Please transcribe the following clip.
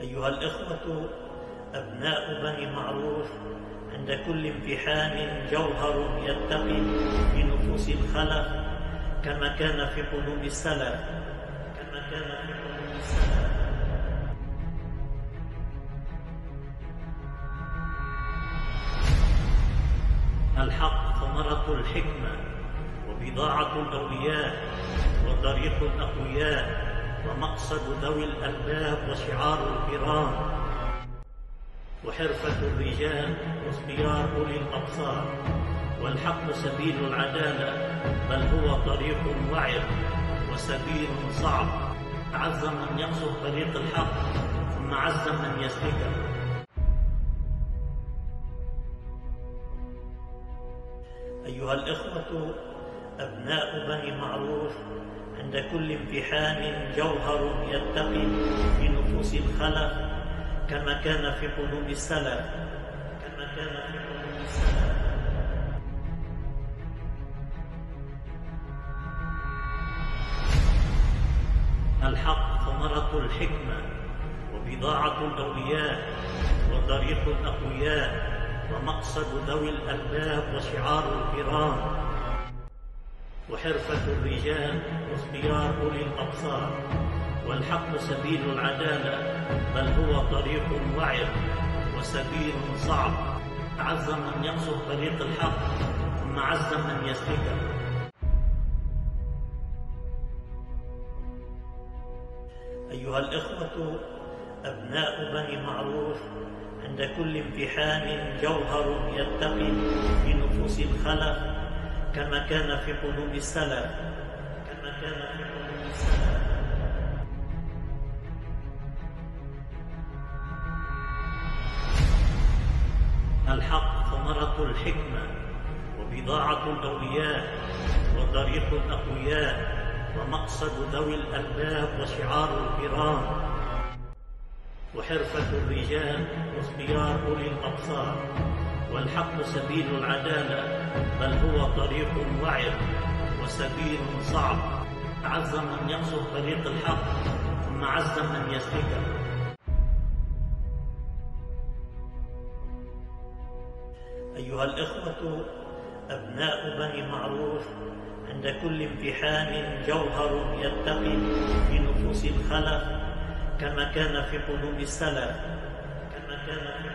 أيها الإخوة أبناء بني معروف عند كل امتحان جوهر يتقي في نفوس الخلف كما كان في قلوب السلف. كما كان في قلوب السلف. الحق ثمرة الحكمة وبضاعة الأولياء وطريق الأقوياء. ومقصد ذوي الألباب وشعار الكرام وحرفة الرجال واختيار أولي الأبصار والحق سبيل العدالة بل هو طريق وعر وسبيل صعب. عز من يقصد طريق الحق ثم عز من يسلكه. أيها الإخوة أبناء بني معروف عند كل امتحان جوهر يتقي في نفوس الخلف كما كان في قلوب السلف. كما كان في قلوب السلف. الحق ثمرة الحكمة وبضاعة الأولياء وطريق الأقوياء ومقصد ذوي الألباب وشعار الكرام. وحرفة الرجال واختيار أولي الأبصار والحق سبيل العدالة بل هو طريق وعر وسبيل صعب. عز من يقصد طريق الحق ثم عز من يسلكه أيها الإخوة أبناء بني معروف عند كل امتحان جوهر يتقي في نفوس الخلف كما كان في قلوب السلف. كما كان في قلوب السلف. الحق ثمرة الحكمة وبضاعة الأولياء وطريق الأقوياء ومقصد ذوي الألباب وشعار الكرام وحرفة الرجال واختيار أولي الأبصار والحق سبيل العدالة بل هو طريق وعر وسبيل صعب. عز من يقصد طريق الحق ثم عز من يسلكه. أيها الإخوة أبناء بني معروف عند كل امتحان جوهر يتقي في نفوس الخلف كما كان في قلوب السلف. كما كان في